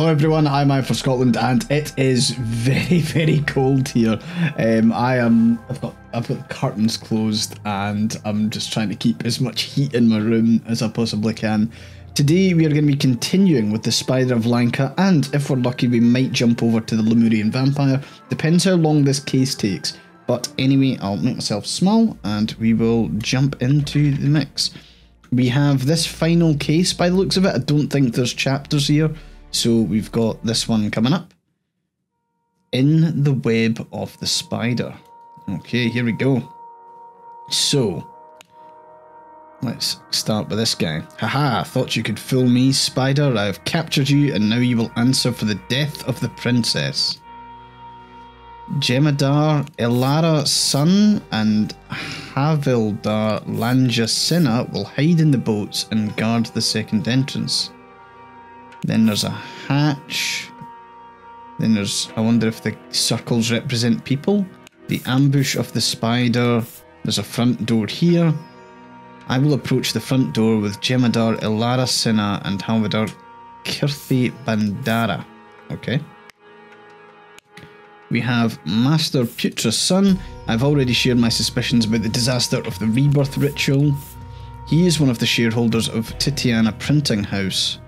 Hello everyone, I'm Aye for Scotland and it is very very cold here. Um, I am I've got I've got the curtains closed and I'm just trying to keep as much heat in my room as I possibly can. Today we are going to be continuing with the Spider of Lanka and if we're lucky we might jump over to the Lemurian Vampire. Depends how long this case takes. But anyway, I'll make myself small and we will jump into the mix. We have this final case by the looks of it. I don't think there's chapters here. So we've got this one coming up. In the web of the spider. Okay, here we go. So, let's start with this guy. Haha, thought you could fool me, spider. I have captured you and now you will answer for the death of the princess. Jemadar Elara Sun and Havildar Lanjasinna will hide in the boats and guard the second entrance. Then there's a hatch. Then there's, I wonder if the circles represent people. The ambush of the spider. There's a front door here. I will approach the front door with Jemadar Elara Sinna and Havildar Kirthi Bandara. Okay. We have Master Putra's son. I've already shared my suspicions about the disaster of the rebirth ritual. He is one of the shareholders of Titiana Printing House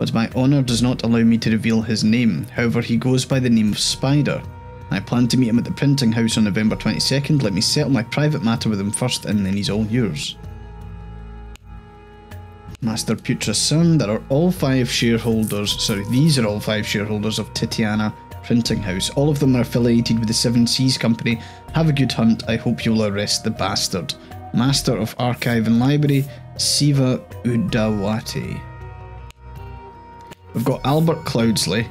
but my honour does not allow me to reveal his name. However, he goes by the name of Spider. I plan to meet him at the printing house on November 22nd. Let me settle my private matter with him first, and then he's all yours. Master Putra's son, there are all five shareholders, sorry, these are all five shareholders of Titiana Printing House. All of them are affiliated with the Seven Seas Company. Have a good hunt. I hope you'll arrest the bastard. Master of Archive and Library, Siva Udawati. We've got Albert Cloudsley,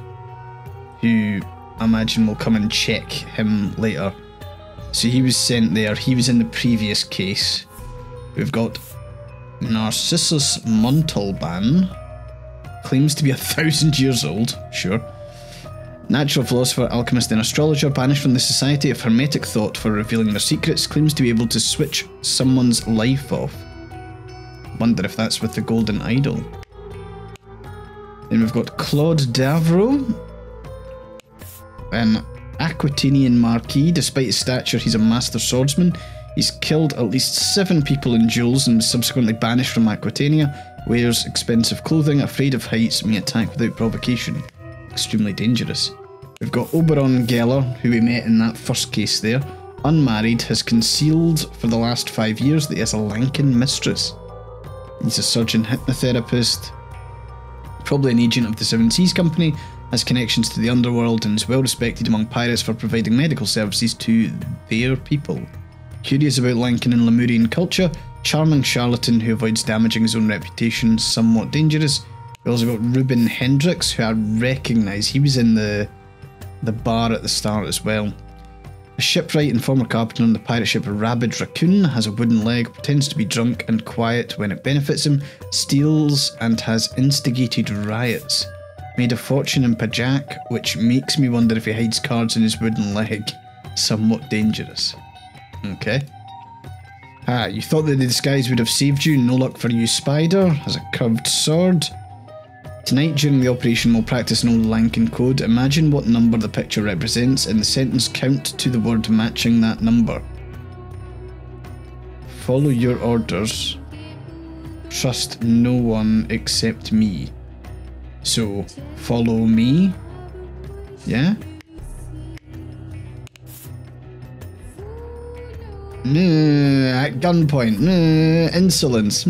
who I imagine will come and check him later. So he was sent there. He was in the previous case. We've got Narcissus Montalban. Claims to be a thousand years old. Sure. Natural philosopher, alchemist, and astrologer banished from the Society of Hermetic Thought for revealing their secrets. Claims to be able to switch someone's life off. Wonder if that's with the Golden Idol. Then we've got Claude Davro, an Aquitanian marquis. Despite his stature, he's a master swordsman. He's killed at least seven people in duels and was subsequently banished from Aquitania. Wears expensive clothing, afraid of heights, may attack without provocation. Extremely dangerous. We've got Oberon Geller, who we met in that first case there. Unmarried, has concealed for the last five years that he has a Lankan mistress. He's a surgeon hypnotherapist, probably an agent of the Seven Seas Company, has connections to the underworld and is well respected among pirates for providing medical services to their people. Curious about Lankan and Lemurian culture, charming charlatan who avoids damaging his own reputation, somewhat dangerous. We also got Ruben Hendricks, who I recognise. He was in the the bar at the start as well. A shipwright and former captain on the pirate ship Rabid Raccoon has a wooden leg, pretends to be drunk and quiet when it benefits him, steals and has instigated riots. Made a fortune in Pajak, which makes me wonder if he hides cards in his wooden leg. Somewhat dangerous. Okay. Ah, you thought that the disguise would have saved you? No luck for you, Spider. Has a curved sword. Tonight, during the operation, we'll practice an old Lankan code. Imagine what number the picture represents and the sentence count to the word matching that number. Follow your orders. Trust no one except me. So, follow me. Yeah? at gunpoint. insolence.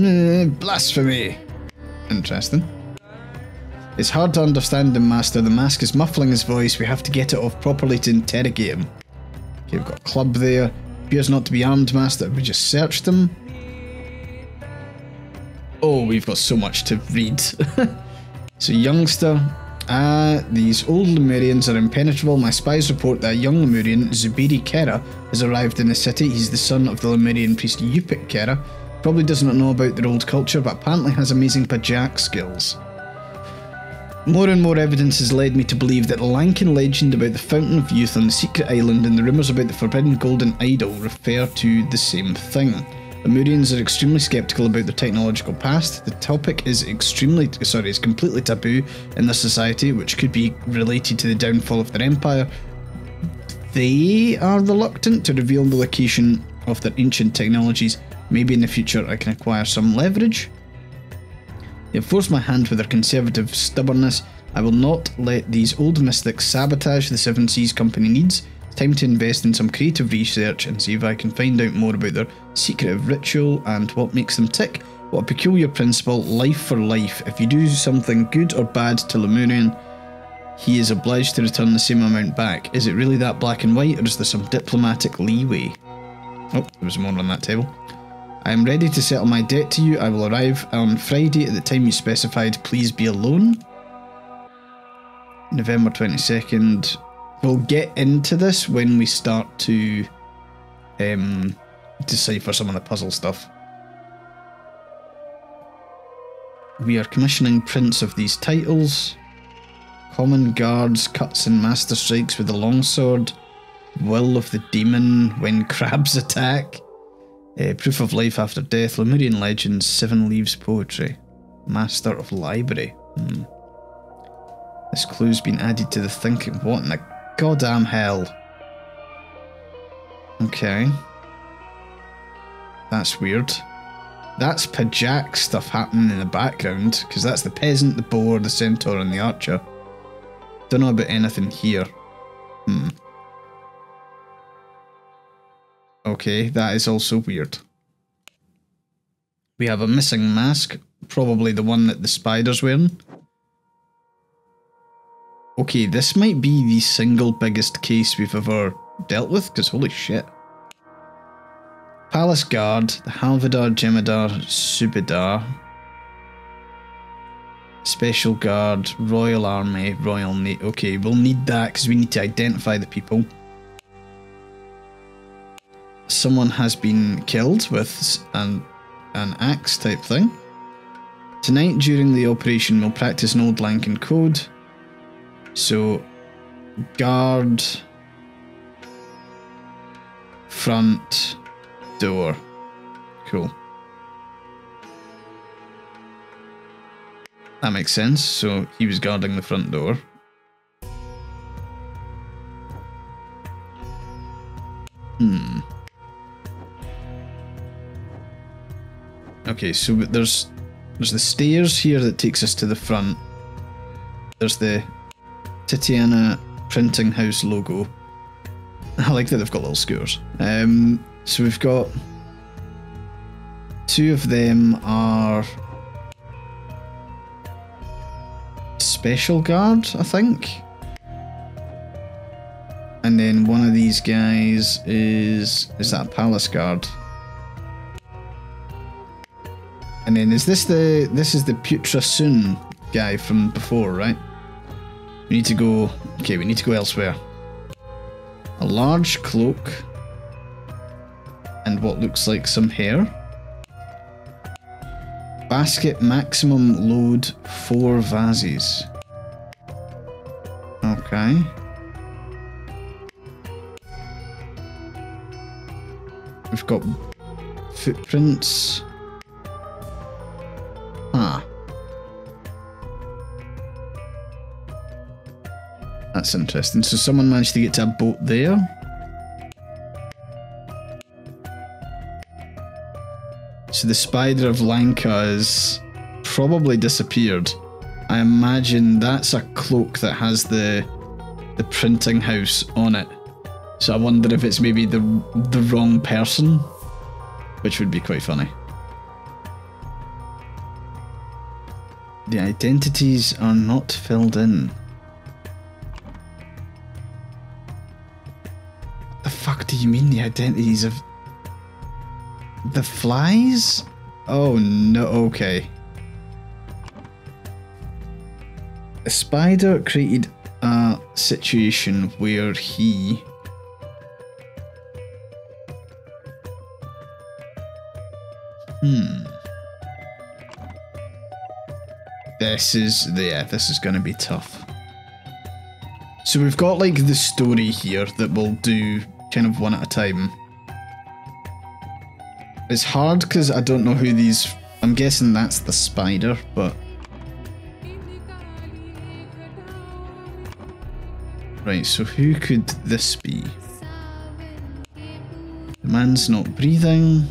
blasphemy. Interesting. It's hard to understand him, Master. The mask is muffling his voice. We have to get it off properly to interrogate him. Okay, we've got a club there. Appears not to be armed, Master. We just searched him. Oh, we've got so much to read. so, youngster. Ah, these old Lemurians are impenetrable. My spies report that a young Lemurian, Zubiri Kera, has arrived in the city. He's the son of the Lemurian priest Yupik Kera. Probably does not know about their old culture, but apparently has amazing Pajak skills. More and more evidence has led me to believe that the Lankan legend about the Fountain of Youth on the secret island and the rumours about the forbidden golden idol refer to the same thing. Lemurians are extremely skeptical about their technological past. The topic is extremely, sorry, is completely taboo in this society, which could be related to the downfall of their empire. They are reluctant to reveal the location of their ancient technologies. Maybe in the future I can acquire some leverage. They have forced my hand with their conservative stubbornness. I will not let these old mystics sabotage the Seven Seas Company needs. It's time to invest in some creative research and see if I can find out more about their secretive ritual and what makes them tick. What a peculiar principle, life for life. If you do something good or bad to Lemurian, he is obliged to return the same amount back. Is it really that black and white, or is there some diplomatic leeway? Oh, there was more on that table. I am ready to settle my debt to you. I will arrive on Friday at the time you specified. Please be alone. November 22nd. We'll get into this when we start to um, decipher some of the puzzle stuff. We are commissioning prints of these titles. Common guards, cuts and master strikes with the longsword. Will of the demon when crabs attack. Uh, proof of life after death. Lemurian legends. Seven leaves poetry. Master of library. Hmm. This clue's been added to the thinking. What in the goddamn hell? Okay. That's weird. That's Pajak stuff happening in the background, because that's the peasant, the boar, the centaur, and the archer. Don't know about anything here. Hmm. Okay, that is also weird. We have a missing mask, probably the one that the spider's wearing. Okay, this might be the single biggest case we've ever dealt with, because holy shit. Palace Guard, the Havildar, Jemadar, Subedar, Special Guard, Royal Army, Royal Navy. Okay, we'll need that because we need to identify the people. Someone has been killed with an, an axe type thing. Tonight, during the operation, we'll practice an old Lankan code. So, guard, front, door. Cool. That makes sense. So he was guarding the front door. Hmm. Okay, so there's there's the stairs here that takes us to the front. There's the Titiana printing house logo. I like that they've got little skewers. Um, so we've got two of them are special guard, I think. And then one of these guys is is that palace guard? And then is this the this is the Putrasun guy from before, right? We need to go okay, we need to go elsewhere. A large cloak and what looks like some hair. Basket maximum load four vases. Okay. We've got footprints. Ah. That's interesting. So someone managed to get to a boat there. So the spider of Lanka has probably disappeared. I imagine that's a cloak that has the the printing house on it. So I wonder if it's maybe the the wrong person, which would be quite funny. The identities are not filled in. The fuck do you mean the identities of the flies? Oh no, okay. A spider created a situation where he This is yeah, this is gonna be tough. So we've got like the story here that we'll do kind of one at a time. It's hard because I don't know who these. I'm guessing that's the spider, but. Right, so who could this be? The man's not breathing.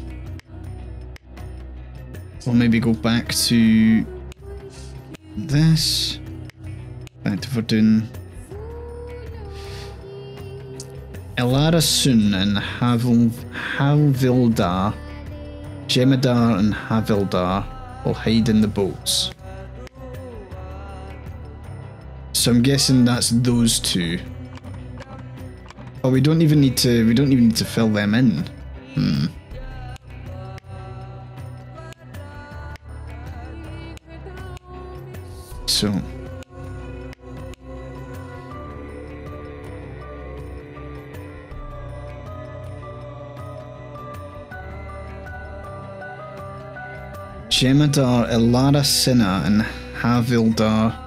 We'll maybe go back to this. Back to Verdun. Elara Sun and Havil, Havildar, Jemadar and Havildar will hide in the boats. So I'm guessing that's those two. Oh, we don't even need to. We don't even need to fill them in. Hmm. So. Jemadar Elara Sinna and Havildar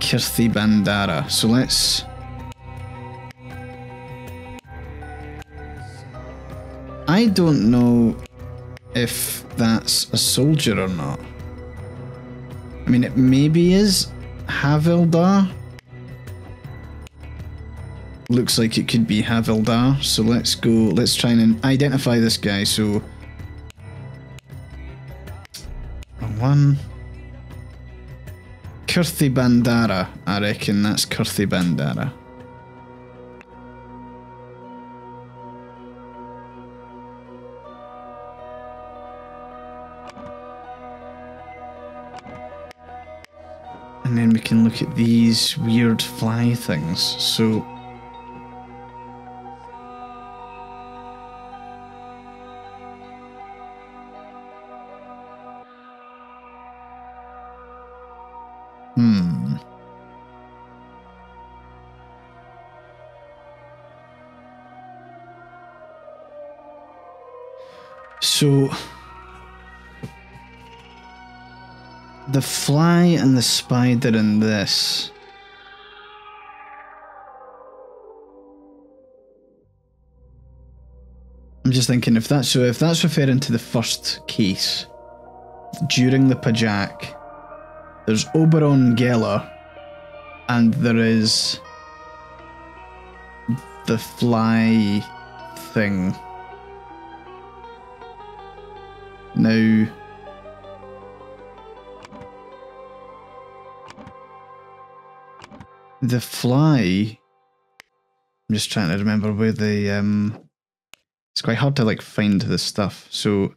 Kirthi Bandara. So let's. I don't know if that's a soldier or not. I mean, it maybe is Havildar. Looks like it could be Havildar. So let's go. Let's try and identify this guy. So one. Kirthi Bandara. I reckon that's Kirthi Bandara. Can look at these weird fly things. So the fly and the spider in this. I'm just thinking if that's so if that's referring to the first case during the Pajak, there's Oberon Geller, and there is the fly thing. Now, the fly. I'm just trying to remember where the um. It's quite hard to like find this stuff. So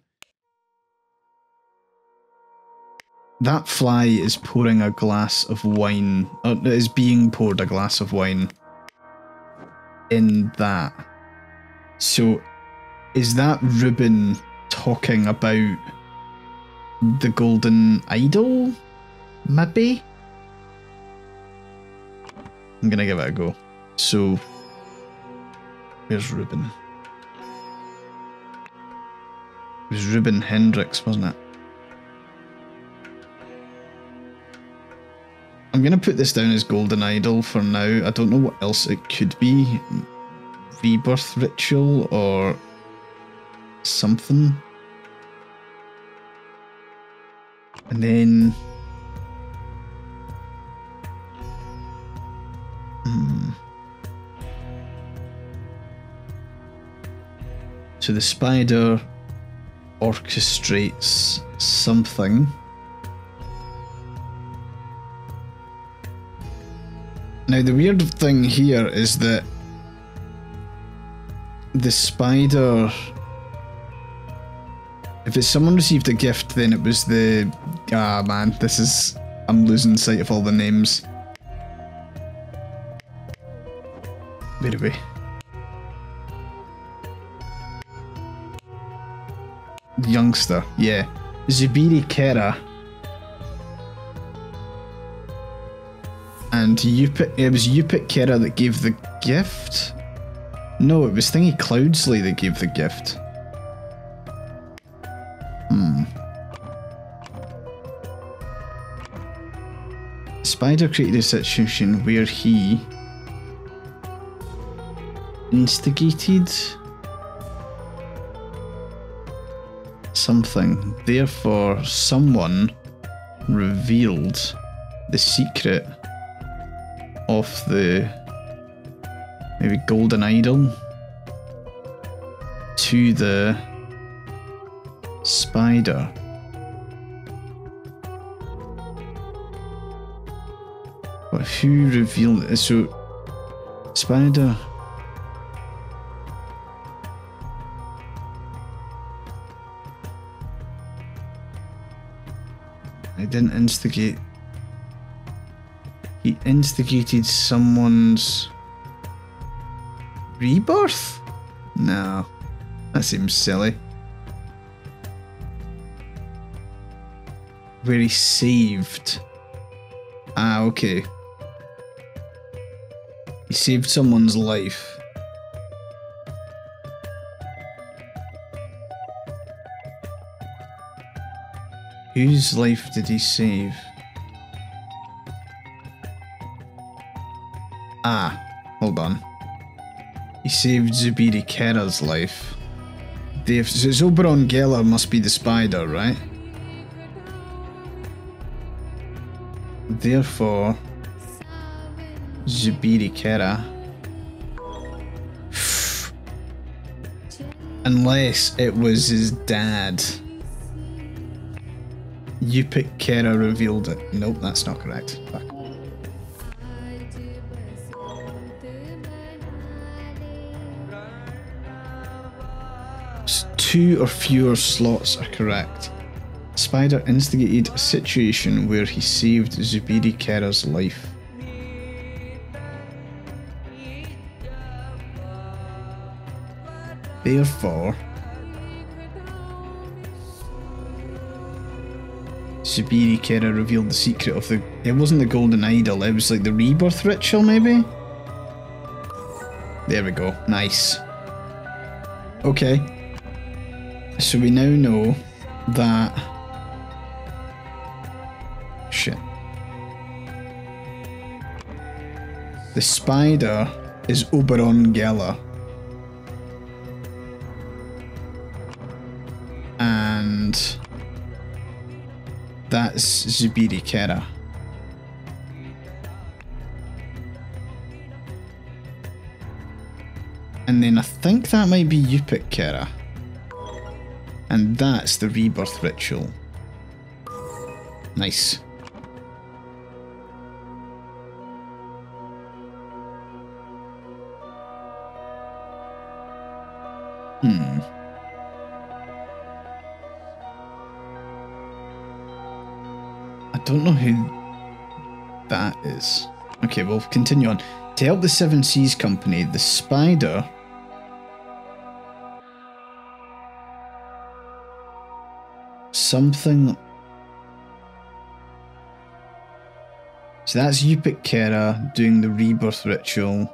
that fly is pouring a glass of wine, or is being poured a glass of wine in that. So, is that Ruben talking about the golden idol? Maybe? I'm gonna give it a go. So, where's Ruben? It was Ruben Hendricks, wasn't it? I'm gonna put this down as Golden Idol for now. I don't know what else it could be. Rebirth Ritual or something. And then... So the spider orchestrates something. Now, the weird thing here is that the spider. If it's someone received a gift, then it was the. Ah, man, this is. I'm losing sight of all the names. Wait away. Youngster, yeah. Zubiri Kera. And Yupik, it was Yupik Kera that gave the gift? No, it was Thingy Cloudsley that gave the gift. Hmm. Spider created a situation where he instigated something. Therefore, someone revealed the secret of the maybe golden idol to the spider. But who revealed it? So, spider. Instigate. He instigated someone's rebirth? No, that seems silly. Where he saved. Ah, okay. He saved someone's life. Whose life did he save? Ah, hold on. He saved Zubiri Kera's life. Dave, so Geller must be the spider, right? Therefore, Zubiri Kera. Unless it was his dad. Kera revealed it. Nope, that's not correct. Fuck. Two or fewer slots are correct. Spider instigated a situation where he saved Zubiri Kera's life. Therefore, Zubiri Kera revealed the secret of the. It wasn't the golden idol, it was like the rebirth ritual, maybe? There we go. Nice. Okay. So we now know that. Shit. The spider is Oberon Geller. That's Zubiri Kera. And then I think that might be Yupik Kera. And that's the rebirth ritual. Nice. Don't know who that is. Okay, we'll continue on. To help the Seven Seas Company, the spider something. So that's Yupik Kera doing the rebirth ritual.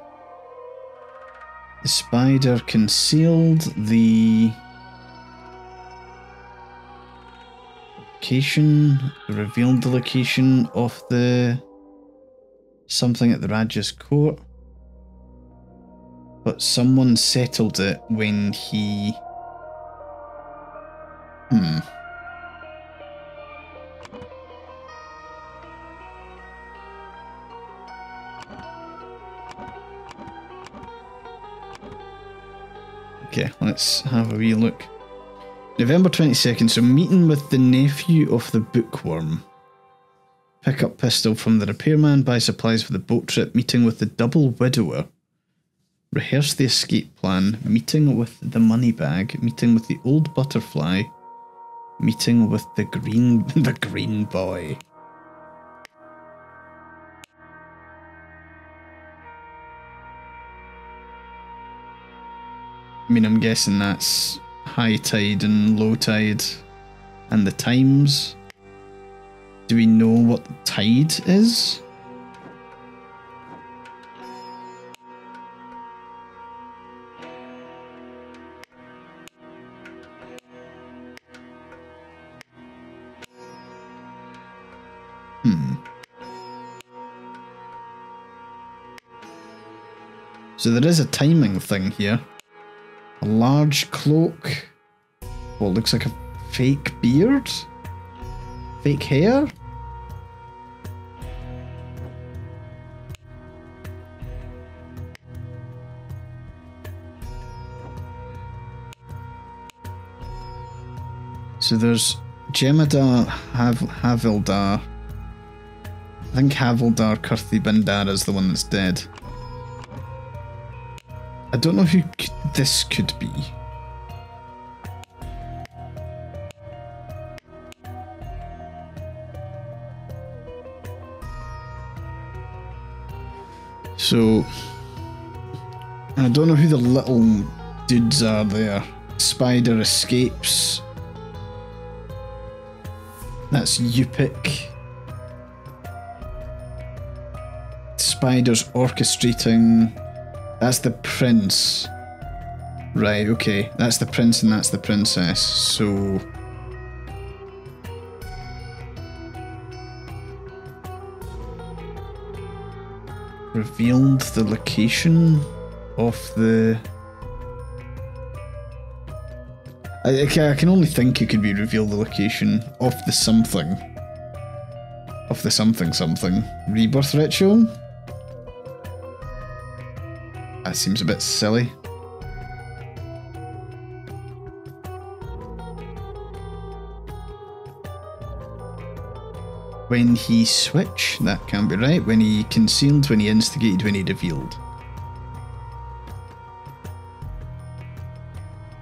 The spider concealed the location, revealed the location of the something at the Raja's court. But someone settled it when he. Hmm. Okay, let's have a wee look. November 22nd, so meeting with the nephew of the bookworm. Pick up pistol from the repairman, buy supplies for the boat trip, meeting with the double widower. Rehearse the escape plan, meeting with the money bag, meeting with the old butterfly, meeting with the green the green boy. I mean, I'm guessing that's high tide and low tide and the times. Do we know what the tide is? Hmm. So there is a timing thing here. A large cloak. Well, looks like a fake beard? Fake hair? So there's Jemadar, Hav Havildar. I think Havildar Kurthi Bindar is the one that's dead. I don't know if who this could be. So, I don't know who the little dudes are there. Spider escapes. That's Yupik. Spider's orchestrating. That's the prince. Right, okay. That's the prince and that's the princess. So. Revealed the location of the. I, I can only think it could be reveal the location of the something. Of the something something. Rebirth ritual? That seems a bit silly. When he switch, that can't be right. When he concealed, when he instigated, when he revealed.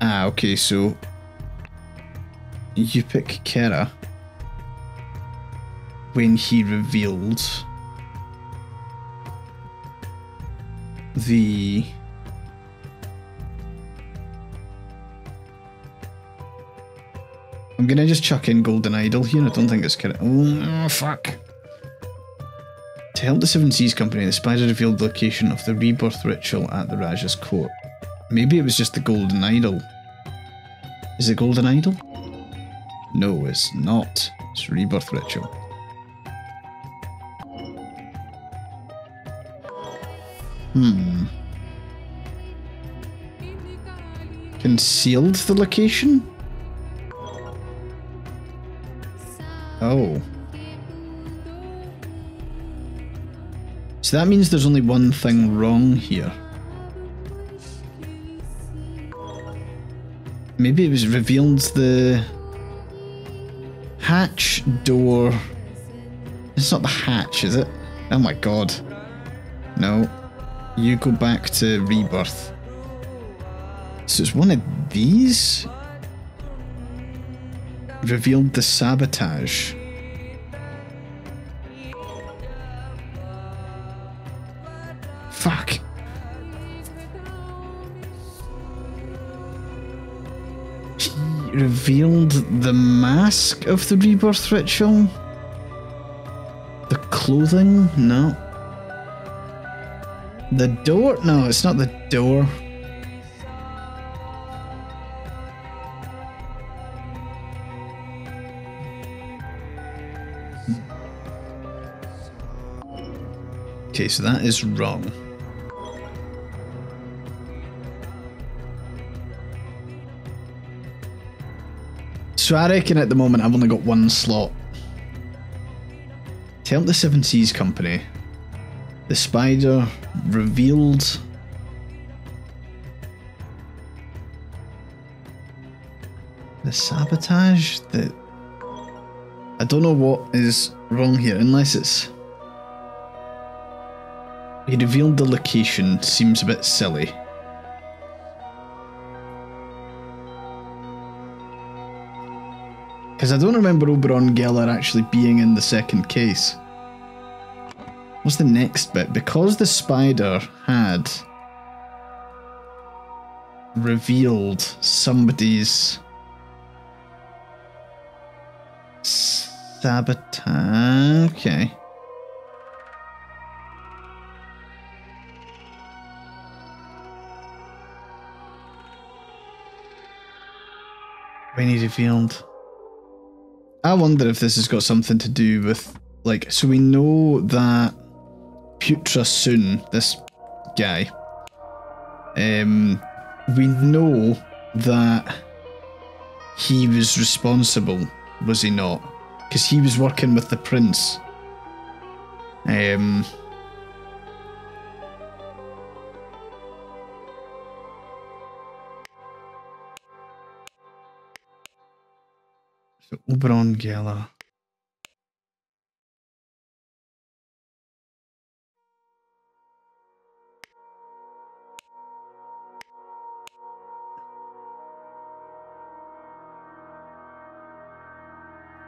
Ah, okay, so Yupik Kera when he revealed the gonna just chuck in Golden Idol here. I don't think it's correct. Oh, fuck. To help the Seven Seas Company, the spider revealed the location of the rebirth ritual at the Raja's court. Maybe it was just the Golden Idol. Is it Golden Idol? No, it's not. It's rebirth ritual. Hmm. Concealed the location? Oh. So that means there's only one thing wrong here. Maybe it was revealed the hatch door. It's not the hatch, is it? Oh my god. No. You go back to rebirth. So it's one of these? Revealed the sabotage. Fuck. He revealed the mask of the rebirth ritual? The clothing? No. The door? No, it's not the door. Okay, so that is wrong. So I reckon at the moment I've only got one slot. Tell the Seven Seas Company. The spider revealed the sabotage that I don't know what is wrong here unless it's he revealed the location seems a bit silly. Because I don't remember Oberon Geller actually being in the second case. What's the next bit? Because the spider had revealed somebody's sabotage. Okay. He revealed. I wonder if this has got something to do with like so we know that Putra Sun, this guy, um, we know that he was responsible, was he not? Because he was working with the prince. Um. So Oberon Geller.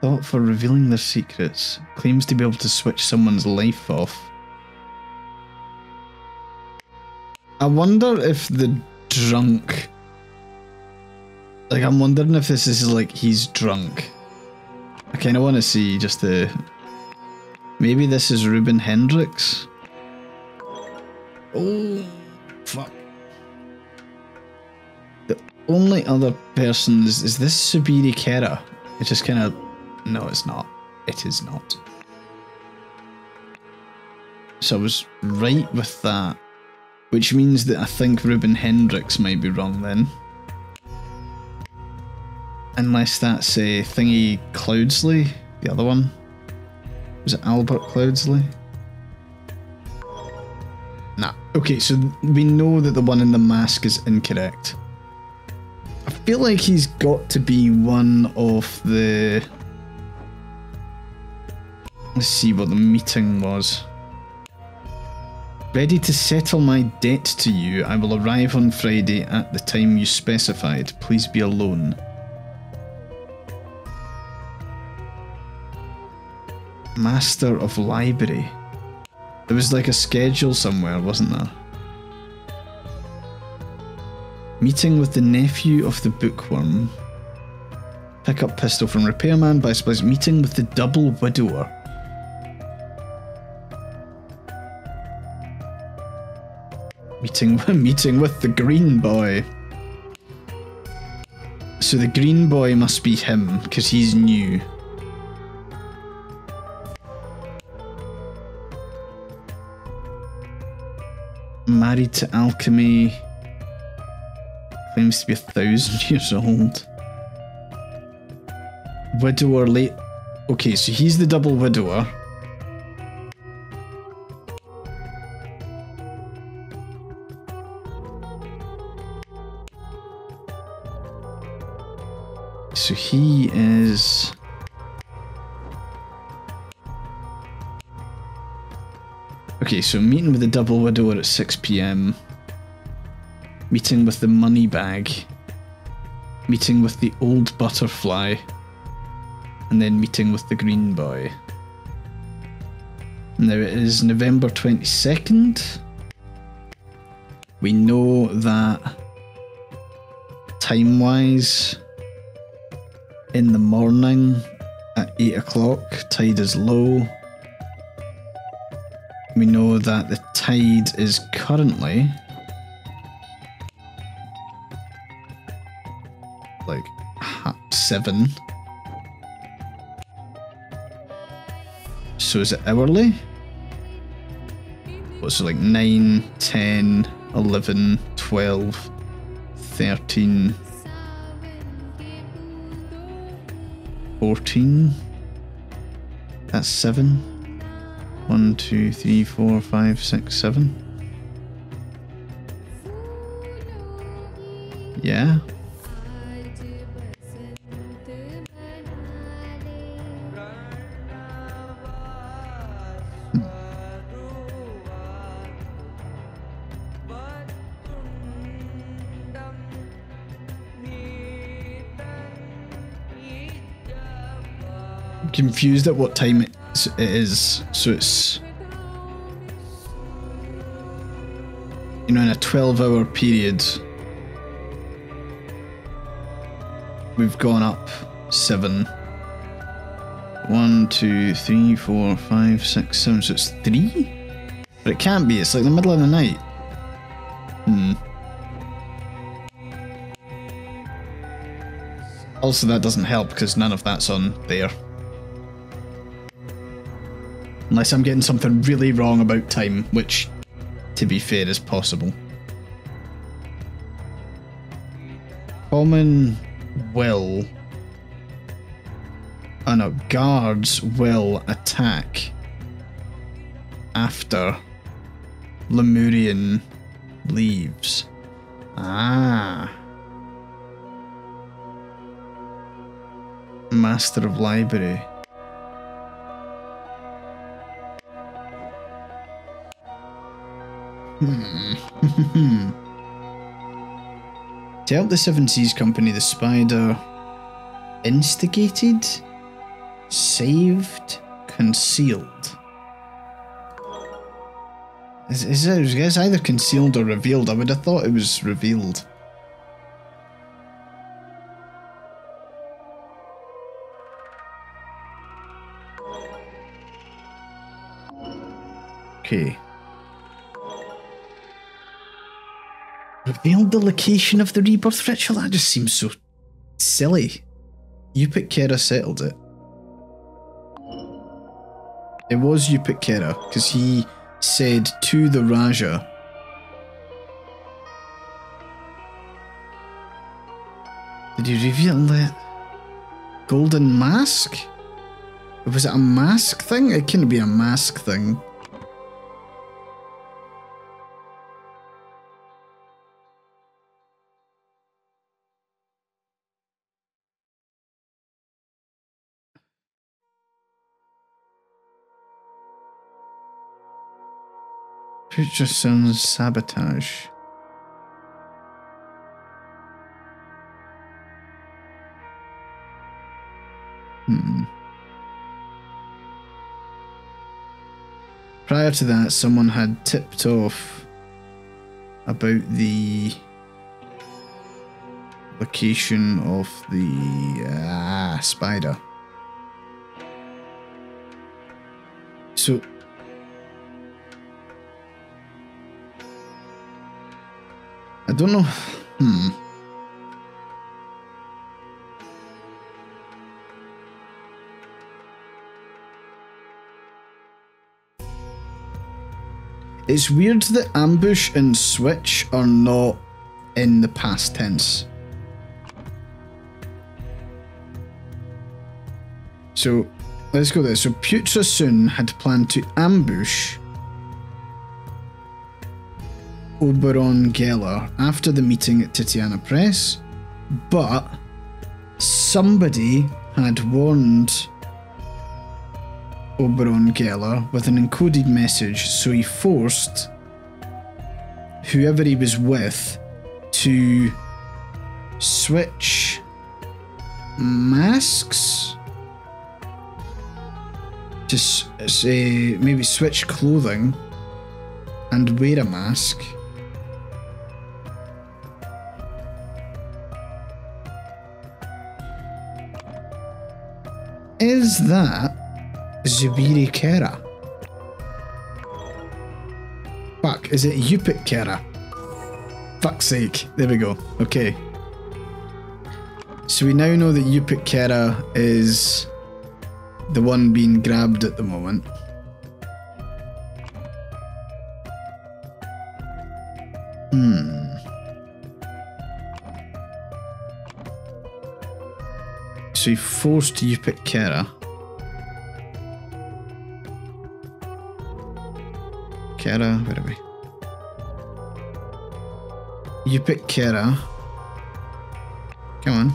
Thought for revealing their secrets. Claims to be able to switch someone's life off. I wonder if the drunk. Like, I'm wondering if this is like he's drunk. I kind of want to see just the. Maybe this is Ruben Hendricks. Oh, fuck. The only other person is, is this Zubiri Kera. It just kind of no, it's not. It is not. So I was right with that. Which means that I think Ruben Hendricks might be wrong then. Unless that's a thingy Cloudsley, the other one. Was it Albert Cloudsley? Nah. Okay, so we know that the one in the mask is incorrect. I feel like he's got to be one of the Let's see what the meeting was. Ready to settle my debt to you. I will arrive on Friday at the time you specified. Please be alone. Master of Library. There was like a schedule somewhere, wasn't there? Meeting with the nephew of the bookworm. Pick up pistol from repairman by supplies. Meeting with the double widower. Meeting, meeting with the green boy. So the green boy must be him, because he's new. Married to alchemy. Claims to be a thousand years old. Widower late. Okay, so he's the double widower. So he is... so meeting with the double widower at 6pm. Meeting with the money bag. Meeting with the old butterfly. And then meeting with the green boy. Now it is November 22nd. We know that time wise in the morning at 8 o'clock, tide is low. We know that the tide is currently like seven. So is it hourly? What's it like 9, 10, 11, 12, 13, 14. That's seven. One, two, three, four, five, six, seven. Yeah. confused at what time it is. So it's you know in a 12 hour period we've gone up seven. One, two, three, four, five, six, seven. So it's three? But it can't be. It's like the middle of the night. Hmm. Also, that doesn't help because none of that's on there. Unless I'm getting something really wrong about time, which, to be fair, is possible. Common will Oh no, guards will attack after Lemurian leaves. Ah. Master of Library. Hmm. to help the Seven Seas Company, the spider instigated, saved, concealed. Is, is it, it's either concealed or revealed. I would have thought it was revealed. Okay. Revealed the location of the rebirth ritual? That just seems so silly. You Kera settled it. It was you Kera, because he said to the Raja, Did he reveal the golden mask? Was it a mask thing? It couldn't be a mask thing. Son's sabotage. Hmm. Prior to that, someone had tipped off about the location of the ah, spider. So I don't know. Hmm. It's weird that ambush and switch are not in the past tense. So let's go there. So Putrescent had planned to ambush Oberon Geller after the meeting at Titania Press, but somebody had warned Oberon Geller with an encoded message, so he forced whoever he was with to switch masks to say maybe switch clothing and wear a mask Is that Zubiri Kera? Fuck, is it Yupik Kera? Fuck's sake. There we go. Okay. So we now know that Yupik Kera is the one being grabbed at the moment. Hmm. So he forced Yupik Kera. Kara, where are we? Yupik Kera. Come on.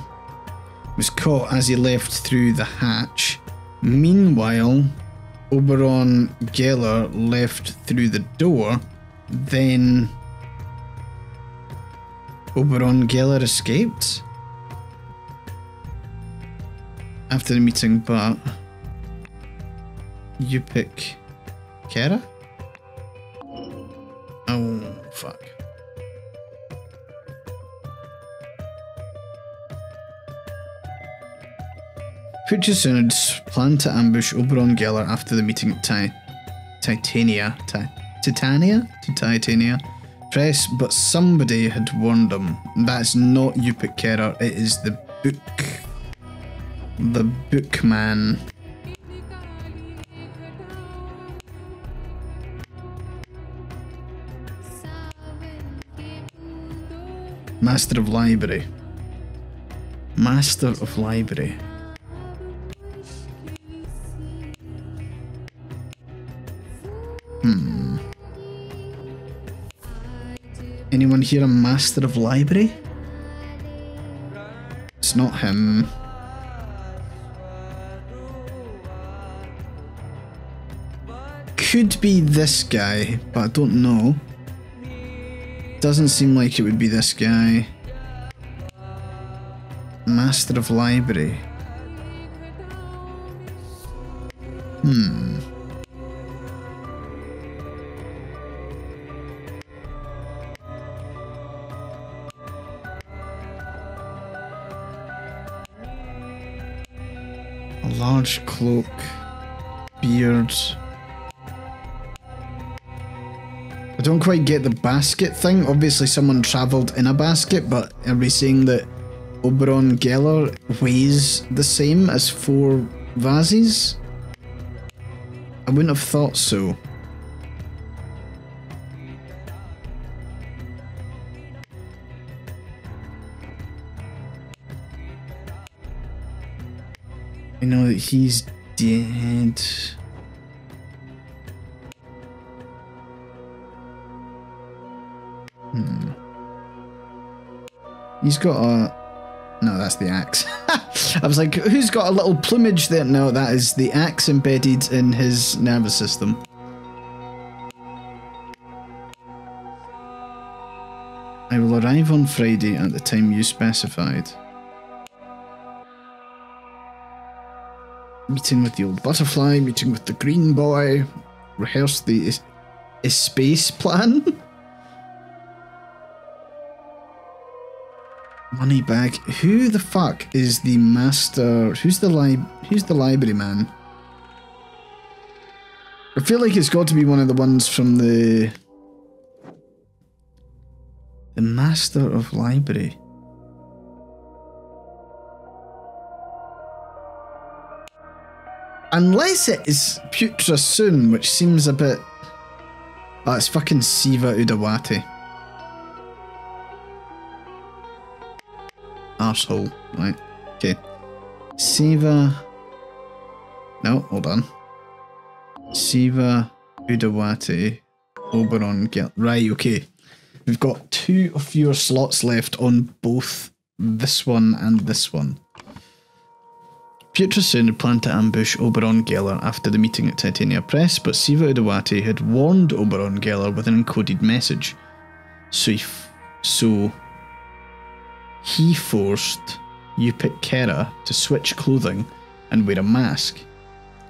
Was caught as he left through the hatch. Meanwhile, Oberon Geller left through the door. Then Oberon Geller escaped after the meeting, but you pick Kara? Oh, fuck. Future plan to ambush Oberon Geller after the meeting at Ti Titania. Ti Titania? To Titania. Press, but somebody had warned them. That's not Yupik Kera, it is the book the Bookman. Master of Library. Master of Library. Hmm. Anyone here a Master of Library? It's not him. Could be this guy, but I don't know. Doesn't seem like it would be this guy. Master of Library. Quite get the basket thing. Obviously, someone travelled in a basket, but are we saying that Oberon Geller weighs the same as four vases? I wouldn't have thought so. I know that he's dead. He's got a. No, that's the axe. I was like, who's got a little plumage there? No, that is the axe embedded in his nervous system. I will arrive on Friday at the time you specified. Meeting with the old butterfly, meeting with the green boy, rehearse the space plan. Money bag. Who the fuck is the master? Who's the li Who's the library man? I feel like it's got to be one of the ones from the the master of library. Unless it is Putra which seems a bit. Oh, it's fucking Siva Udawati. Arsehole. Right. Okay. Siva. No, hold on. Siva Udawati Oberon Gel. Right, okay. We've got two of your slots left on both this one and this one. Putrid had planned to ambush Oberon Geller after the meeting at Titania Press, but Siva Udawati had warned Oberon Geller with an encoded message. So so he forced Yupik Kera to switch clothing and wear a mask.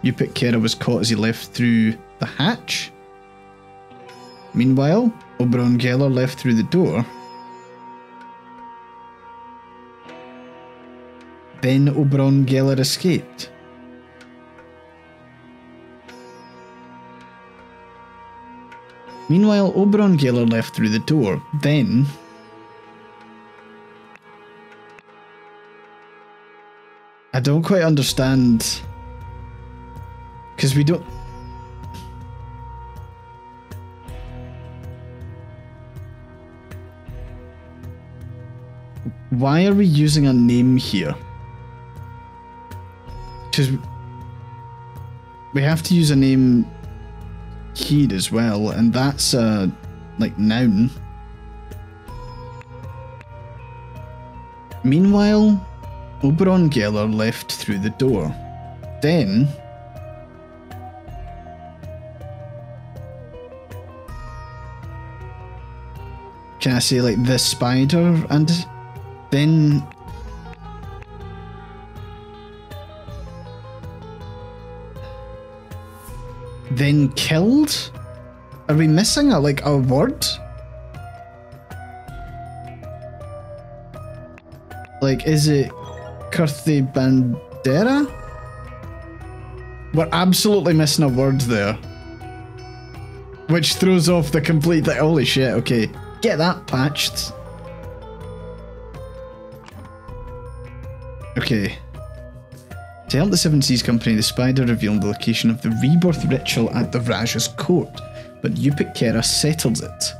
Yupik Kera was caught as he left through the hatch. Meanwhile, Oberon Geller left through the door Then Oberon Geller escaped. Meanwhile, Oberon Geller left through the door. Then... I don't quite understand... Because we don't... Why are we using a name here? because we have to use a name keyed as well, and that's a, like noun. Meanwhile, Oberon Geller left through the door. Then can I say like the spider and then then killed? Are we missing a like a word? Like, is it Kurthi Bandera? We're absolutely missing a word there. Which throws off the complete, holy shit, okay. Get that patched. Okay. To help the Seven Seas Company, the Spider revealed the location of the rebirth ritual at the Raja's court, but Yupik Kera settled it.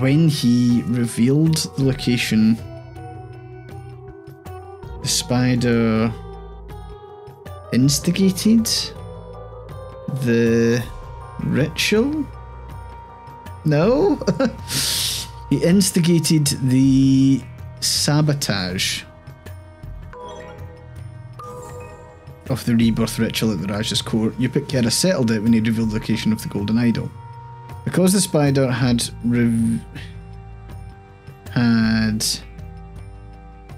When he revealed the location, Spider instigated the ritual? No? he instigated the sabotage of the rebirth ritual at the Raja's court. Yupik Kera settled it when he revealed the location of the golden idol. Because the spider had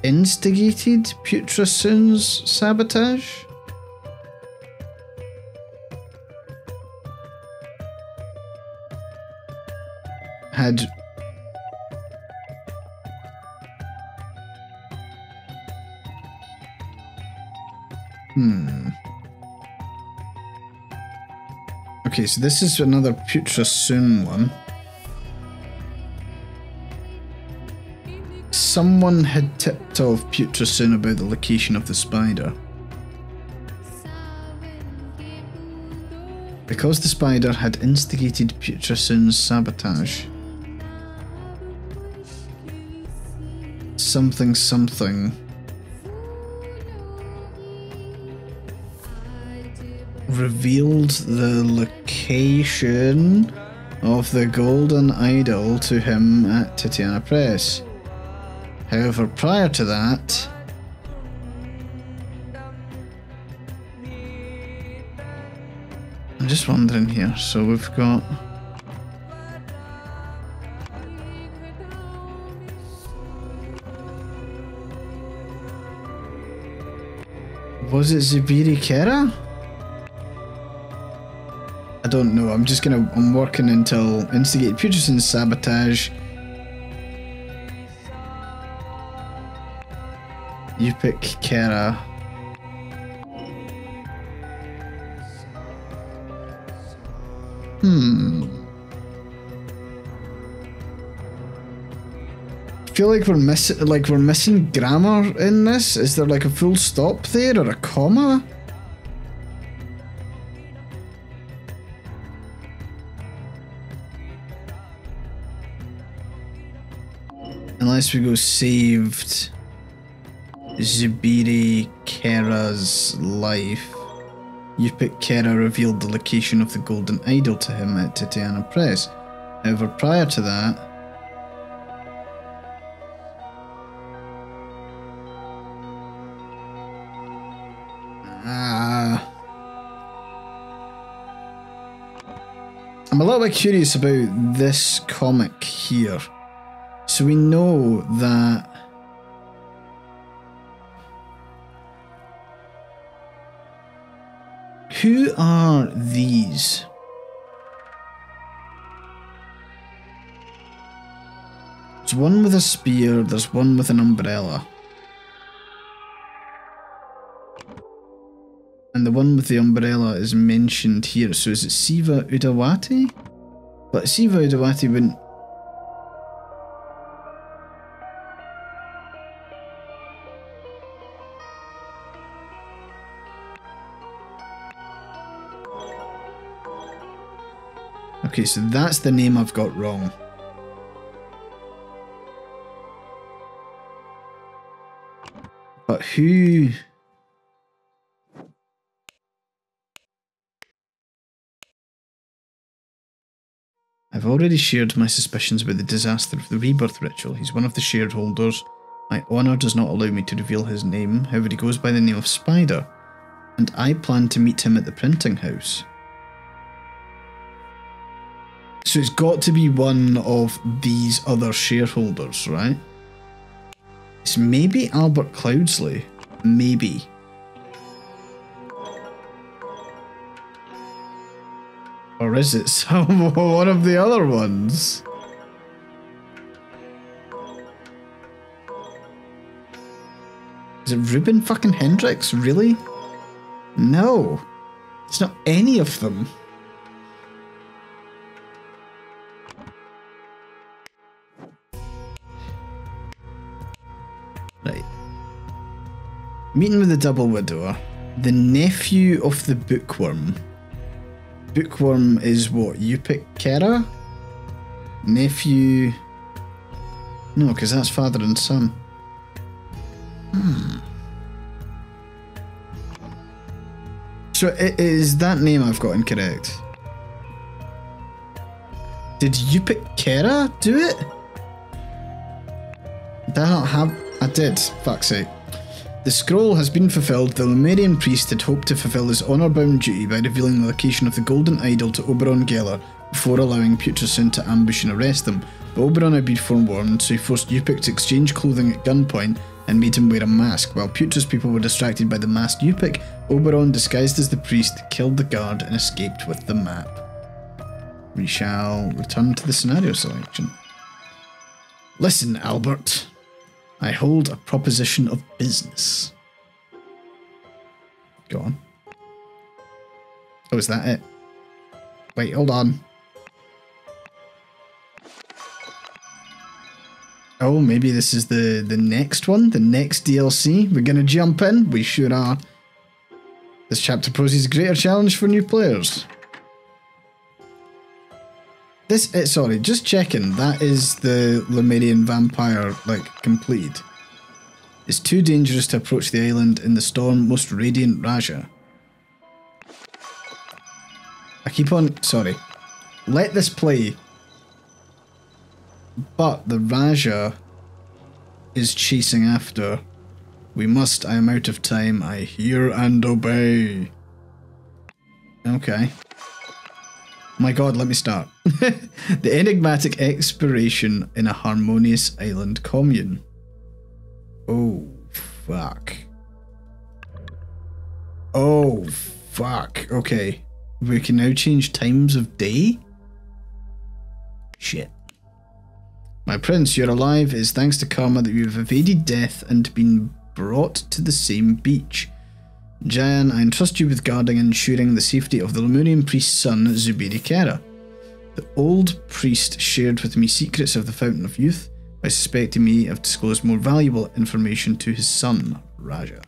instigated Putrasun's sabotage. Had Hmm. Okay, so this is another Putrasun one. Someone had tipped off Putrasun about the location of the spider. Because the spider had instigated Putrasun's sabotage. Something something. revealed the location of the golden idol to him at Titiana Press. However, prior to that, I'm just wondering here. So we've got. Was it Zubiri Kera? I don't know. I'm just gonna. I'm working until instigate Putrasun's sabotage. Pick Kara. Hmm. I feel like we're missing like we're missing grammar in this. Is there like a full stop there or a comma? Unless we go saved Zubiri Kera's life. Yupik Kera revealed the location of the golden idol to him at Titiana Press. However, prior to that, Ah. I'm a little bit curious about this comic here. So we know that Who are these? There's one with a spear, there's one with an umbrella. And the one with the umbrella is mentioned here. So is it Siva Udawati? But Siva Udawati wouldn't Okay, so that's the name I've got wrong. But who... I've already shared my suspicions about the disaster of the rebirth ritual. He's one of the shareholders. My honour does not allow me to reveal his name, however he goes by the name of Spider, and I plan to meet him at the printing house. So it's got to be one of these other shareholders, right? It's maybe Albert Cloudsley. Maybe. Or is it some one of the other ones? Is it Ruben fucking Hendricks? Really? No. It's not any of them. Meeting with the double widower. The nephew of the bookworm. Bookworm is what? Yupik Kera? Nephew. No, because that's father and son. Hmm. So i- is that name I've got incorrect? Did Yupik Kera do it? Did I not have... I did, fuck's sake. The scroll has been fulfilled. The Lemurian priest had hoped to fulfill his honour-bound duty by revealing the location of the golden idol to Oberon Geller before allowing Putrescent to ambush and arrest them. But Oberon had been forewarned, so he forced Yupik to exchange clothing at gunpoint and made him wear a mask. While Putra's people were distracted by the masked Yupik, Oberon, disguised as the priest, killed the guard and escaped with the map. We shall return to the scenario selection. Listen, Albert. I hold a proposition of business. Go on. Oh, is that it? Wait, hold on. Oh, maybe this is the, the next one? The next DLC? We're gonna jump in? We sure are. This chapter poses a greater challenge for new players. This, uh, sorry, just checking, that is the Lemurian vampire, like, complete. It's too dangerous to approach the island in the storm, most radiant Raja. I keep on, sorry. Let this play. But the Raja is chasing after. We must, I am out of time, I hear and obey. Okay. My god, let me start. the enigmatic expiration in a harmonious island commune. Oh, fuck. Oh, fuck. Okay. We can now change times of day? Shit. My prince, you're alive. It's thanks to karma that you have evaded death and been brought to the same beach. Jayan, I entrust you with guarding and ensuring the safety of the Lemurian priest's son, Zubiri Kera. The old priest shared with me secrets of the Fountain of Youth by suspecting me of disclosed more valuable information to his son, Raja.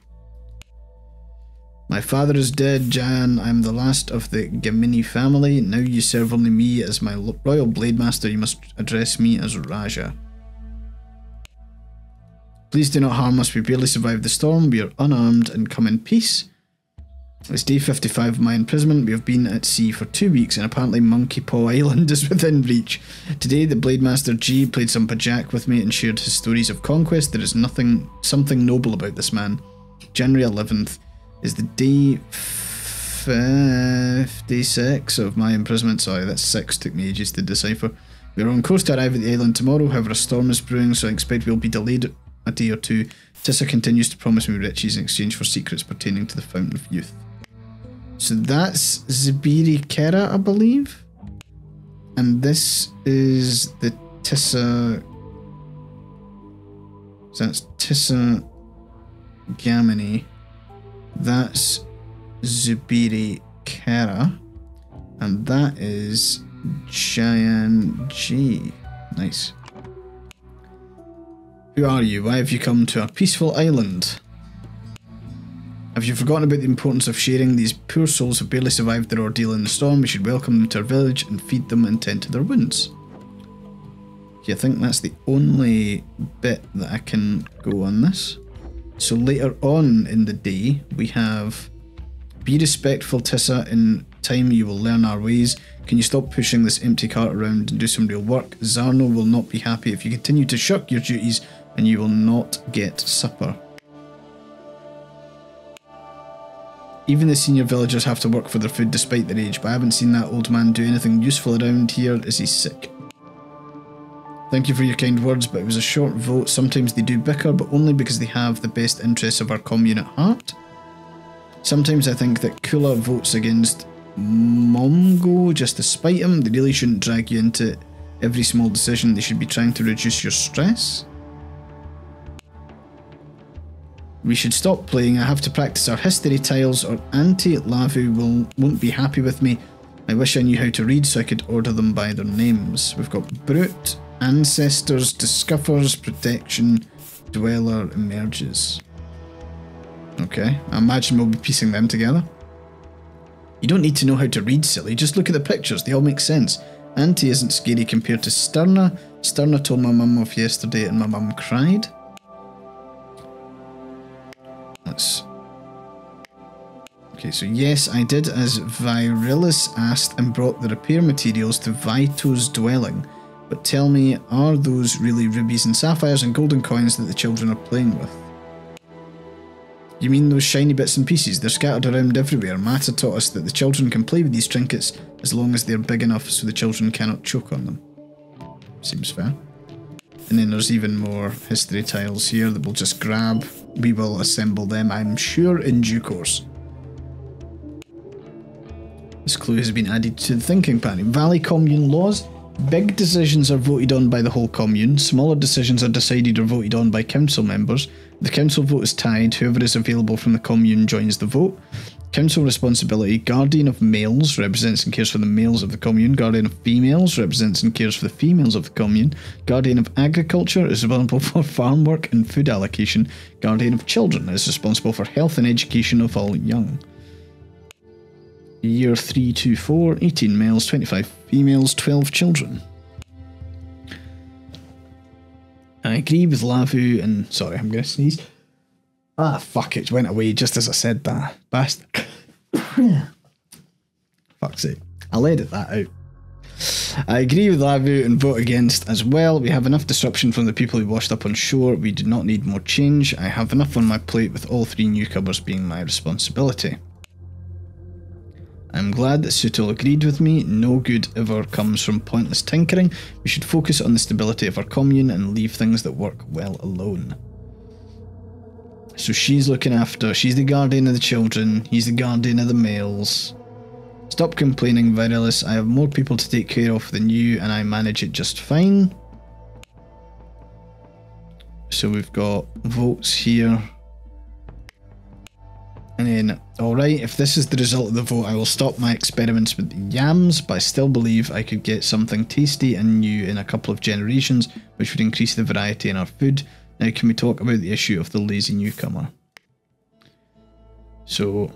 My father is dead, Jan. I am the last of the Gamini family. Now you serve only me as my royal blade master. You must address me as Raja. Please do not harm us. We barely survived the storm. We are unarmed and come in peace. It's day 55 of my imprisonment. We have been at sea for two weeks and apparently Monkey Paw Island is within reach. Today, the Blade Master G played some Bajak with me and shared his stories of conquest. There is nothing, something noble about this man. January 11th is the day 56 of my imprisonment. Sorry, that's six. Took me ages to decipher. We are on course to arrive at the island tomorrow. However, a storm is brewing, so I expect we'll be delayed a day or two. Tissa continues to promise me riches in exchange for secrets pertaining to the Fountain of Youth. So that's Zubiri Kera, I believe. And this is the Tissa. So that's Tissa Gamini. That's Zubiri Kera. And that is Jayan G. Nice. Who are you? Why have you come to our peaceful island? Have you forgotten about the importance of sharing? These poor souls have barely survived their ordeal in the storm. We should welcome them to our village and feed them and tend to their wounds. Do you think that's the only bit that I can go on this. So later on in the day, we have Be respectful, Tissa. In time, you will learn our ways. Can you stop pushing this empty cart around and do some real work? Zarno will not be happy if you continue to shirk your duties and you will not get supper. Even the senior villagers have to work for their food despite their age, but I haven't seen that old man do anything useful around here as he's sick. Thank you for your kind words, but it was a short vote. Sometimes they do bicker, but only because they have the best interests of our commune at heart. Sometimes I think that Kula votes against Momgo just to spite him. They really shouldn't drag you into every small decision. They should be trying to reduce your stress. We should stop playing. I have to practice our history tiles or Auntie Lavu will, won't be happy with me. I wish I knew how to read so I could order them by their names. We've got Brute, Ancestors, Discoverers, Protection, Dweller, Emerges. Okay, I imagine we'll be piecing them together. You don't need to know how to read, silly. Just look at the pictures. They all make sense. Auntie isn't scary compared to Sterna. Sterna told my mum off yesterday and my mum cried. Okay, so yes, I did as Virilis asked and brought the repair materials to Vito's dwelling. But tell me, are those really rubies and sapphires and golden coins that the children are playing with? You mean those shiny bits and pieces? They're scattered around everywhere. Mata taught us that the children can play with these trinkets as long as they're big enough so the children cannot choke on them. Seems fair. And then there's even more history tiles here that we'll just grab. We will assemble them, I'm sure, in due course. This clue has been added to the thinking pattern. Valley Commune laws. Big decisions are voted on by the whole commune. Smaller decisions are decided or voted on by council members. The council vote is tied. Whoever is available from the commune joins the vote. Council responsibility Guardian of males represents and cares for the males of the commune. Guardian of females represents and cares for the females of the commune. Guardian of agriculture is responsible for farm work and food allocation. Guardian of children is responsible for health and education of all young. Year 324, 18 males, 25 females, 12 children. I agree with Lavu and. Sorry, I'm going to sneeze. Ah, fuck, it went away just as I said that. Bastard. Fuck's sake. I'll edit that out. I agree with Lavu and vote against as well. We have enough disruption from the people who washed up on shore. We do not need more change. I have enough on my plate with all three newcomers being my responsibility. I'm glad that Sutil agreed with me. No good ever comes from pointless tinkering. We should focus on the stability of our commune and leave things that work well alone. So she's looking after, she's the guardian of the children, he's the guardian of the males. Stop complaining, Virilis. I have more people to take care of than you, and I manage it just fine. So we've got votes here. And then, alright, if this is the result of the vote, I will stop my experiments with the yams, but I still believe I could get something tasty and new in a couple of generations, which would increase the variety in our food. Now can we talk about the issue of the lazy newcomer? So...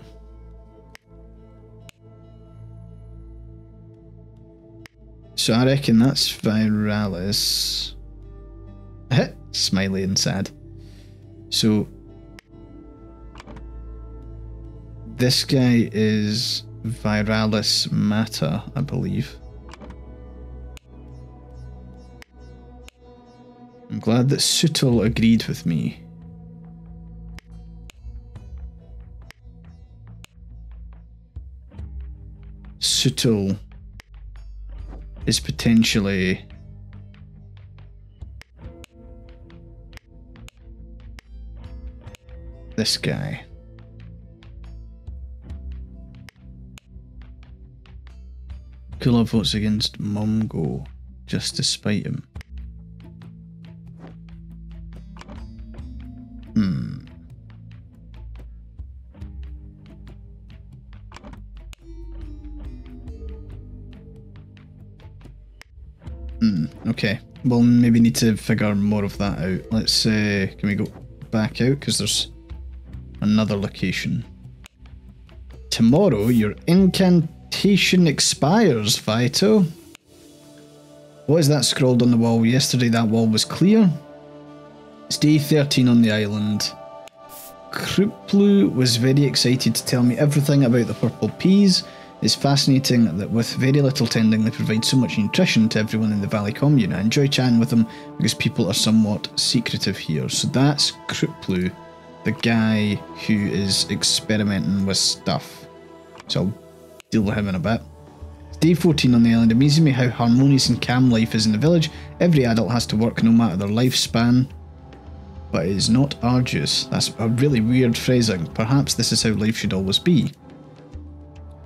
So I reckon that's Viralis. Smiley and sad. So This guy is Viralis Mata, I believe. I'm glad that Sutil agreed with me. Sutil is potentially this guy. Kula votes against Mongo just to spite him. Okay. We'll maybe need to figure more of that out. Let's, uh, can we go back out? Because there's another location. Tomorrow, your incantation expires, Vito. What is that scrawled on the wall? Yesterday that wall was clear. It's day 13 on the island. Kruplu was very excited to tell me everything about the purple peas. It's fascinating that with very little tending they provide so much nutrition to everyone in the Valley Commune. I enjoy chatting with them because people are somewhat secretive here. So that's Kruplu, the guy who is experimenting with stuff. So I'll deal with him in a bit. Day 14 on the island amazes me how harmonious and calm life is in the village. Every adult has to work no matter their lifespan, but it is not arduous. That's a really weird phrasing. Perhaps this is how life should always be.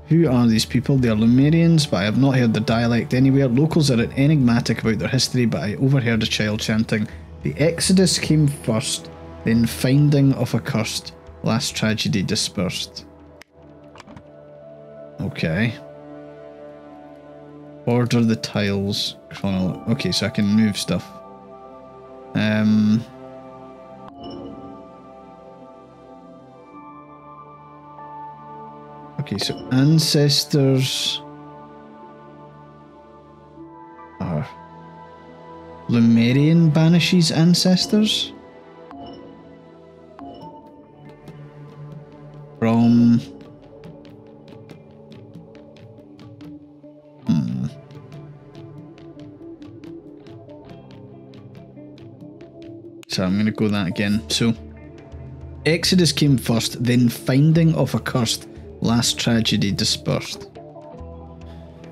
Who are these people? They are Lemurians, but I have not heard the dialect anywhere. Locals are enigmatic about their history, but I overheard a child chanting, The Exodus came first, then finding of accursed, last tragedy dispersed. Okay. Order the tiles chrono. Okay, so I can move stuff. Um. Okay, so ancestors are Lemurian banishes ancestors from. Hmm. So I'm going to go that again. So Exodus came first, then finding of a cursed. Last Tragedy dispersed.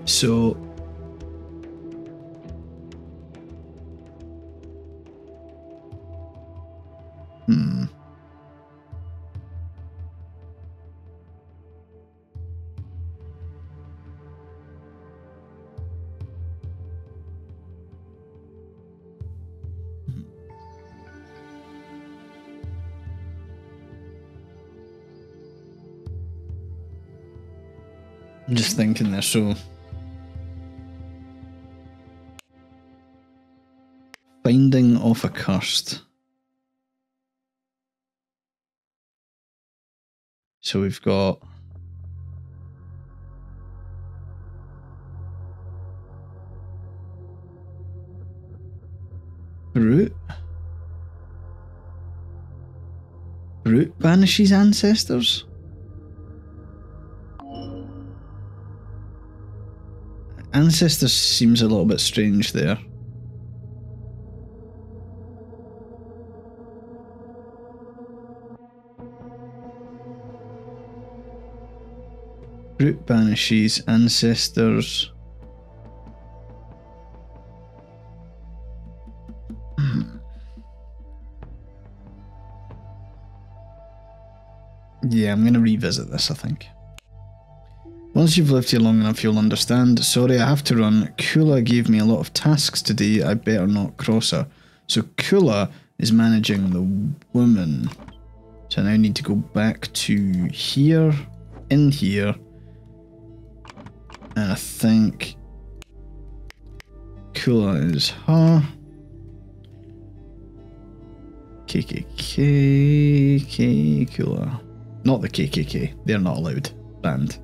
So, thinking there, so. Finding of Accursed. So we've got. Root. Root banishes ancestors? Ancestors seems a little bit strange there. Root banishes ancestors. Hmm. Yeah, I'm going to revisit this, I think. Once you've lived here long enough, you'll understand. Sorry, I have to run. Kula gave me a lot of tasks today. I better not cross her. So Kula is managing the woman. So I now need to go back to here, in here. And I think Kula is her. KKK, Kula. Not the KKK. They're not allowed. Banned.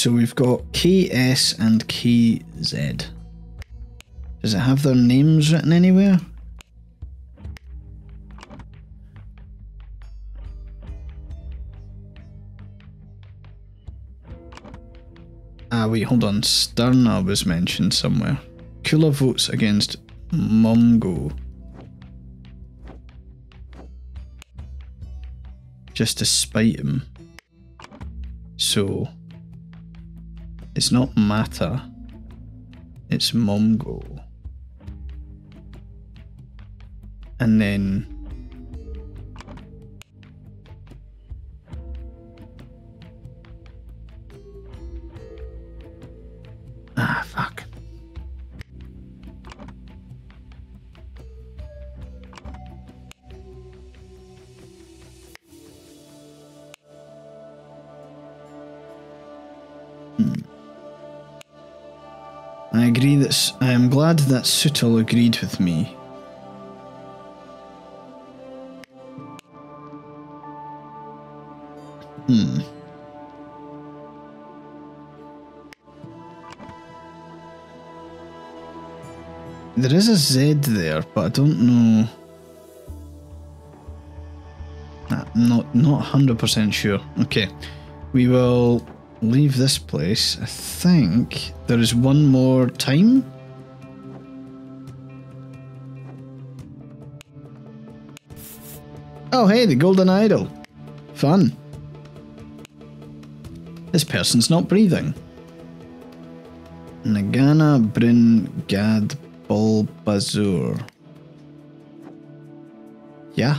So we've got key S and key Z. Does it have their names written anywhere? Ah, wait, hold on. Sterna was mentioned somewhere. Kula votes against Mumgo. Just to spite him. So, it's not Mata. It's Momgo. And then that Sutil agreed with me. Hmm. There is a Z there, but I don't know. Not not hundred percent sure. Okay, we will leave this place. I think there is one more time. Oh, hey, the Golden Idol. Fun. This person's not breathing. Nagana Bryn Gad Bulbazur. Yeah.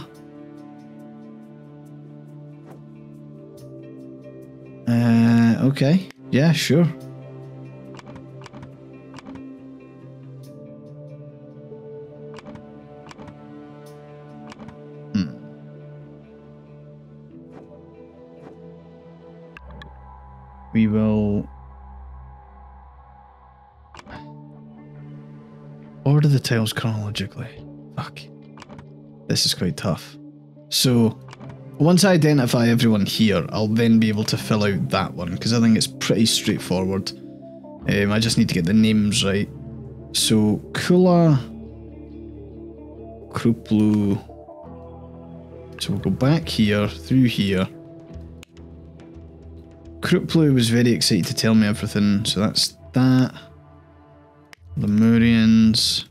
Uh, okay. Yeah, sure. The tiles chronologically. Fuck. This is quite tough. So, once I identify everyone here, I'll then be able to fill out that one, because I think it's pretty straightforward. Um, I just need to get the names right. So, Kula, Kruplu. So we'll go back here, through here. Kruplu was very excited to tell me everything, so that's that. Lemurians.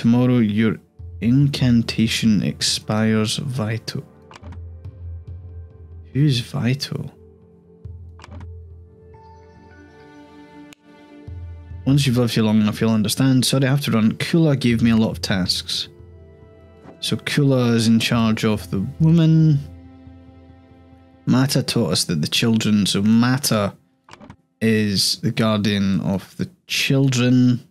Tomorrow your incantation expires Vito. Who's Vito? Once you've lived here long enough, you'll understand. Sorry, I have to run. Kula gave me a lot of tasks. So Kula is in charge of the woman. Mata taught us that the children, so Mata is the guardian of the children.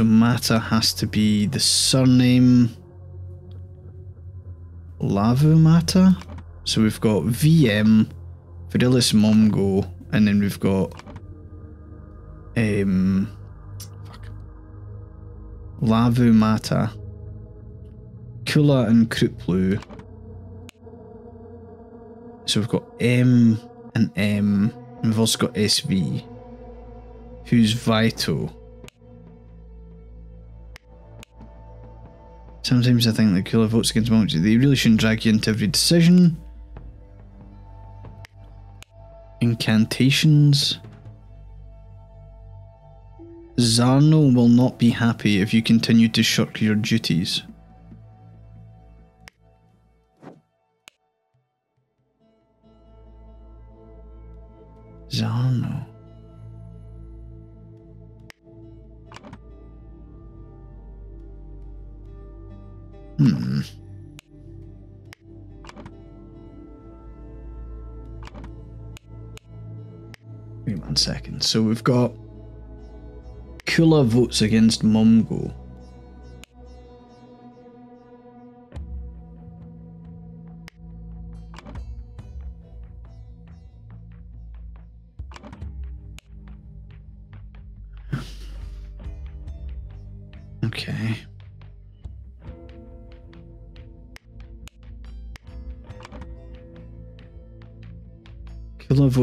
So Mata has to be the surname Lavu Mata. So we've got VM, Virilis Momgo, and then we've got um fuck. Lavu Mata. Kula and Kruplu. So we've got M and M. And we've also got SV. Who's Vito? Sometimes I think the Kula votes against Monty. They really shouldn't drag you into every decision. Incantations. Zarno will not be happy if you continue to shirk your duties. Zarno. Hmm. Wait one second. So we've got Kula votes against Momgo.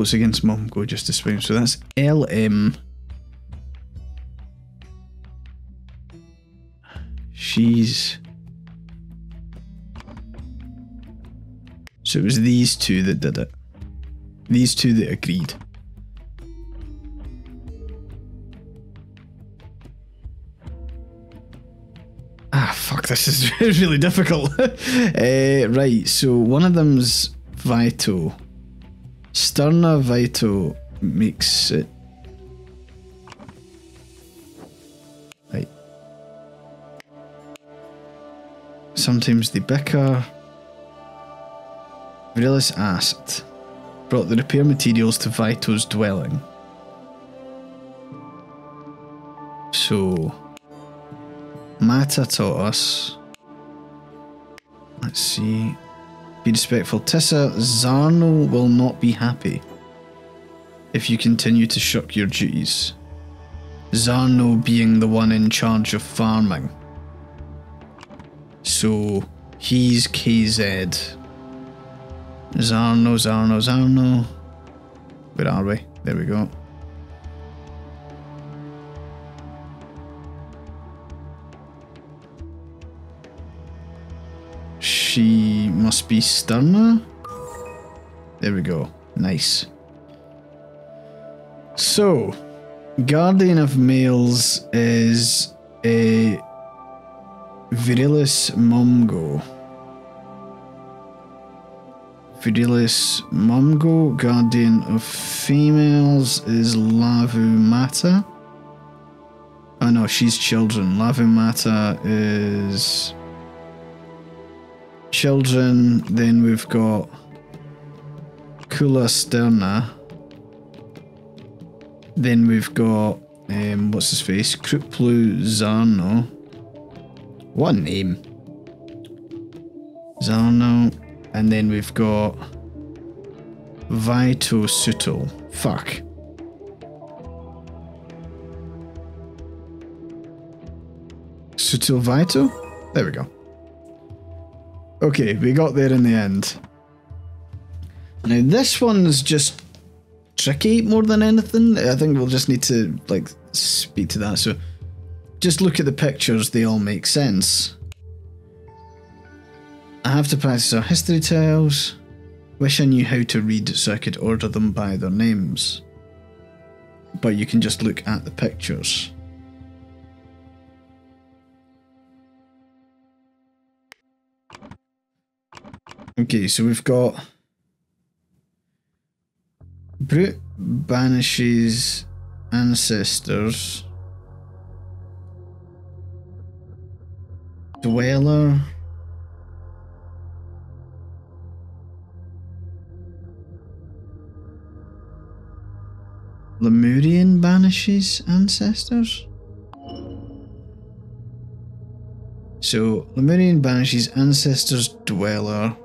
Votes against Momgo just to spam. So that's LM. She's. So it was these two that did it. These two that agreed. Ah, fuck, this is really difficult. uh, right, so one of them's Vito. Sterna Vito makes it. Right. Sometimes they bicker. Virilis asked, brought the repair materials to Vito's dwelling. So, Mata taught us. Let's see. Be respectful. Tissa, Zarno will not be happy if you continue to shirk your duties. Zarno being the one in charge of farming. So, he's KZ. Zarno, Zarno, Zarno. Where are we? There we go. She must be Sterna. There we go. Nice. So, Guardian of Males is a Virilis Momgo. Virilis Momgo, Guardian of Females is Lavu Mata. Oh no, she's children. Lavu Mata is children. Then we've got Kula Sterna. Then we've got um, what's his face? Kruplu Zarno. What name. Zarno. And then we've got Vito Sutil. Fuck. Sutil Vito? There we go. Okay, we got there in the end. Now this one's just tricky more than anything. I think we'll just need to like speak to that. So just look at the pictures, they all make sense. I have to practice our history tales. Wish I knew how to read so I could order them by their names. But you can just look at the pictures. Okay, so we've got Brute banishes ancestors. Dweller. Lemurian banishes ancestors? So, Lemurian banishes ancestors dweller.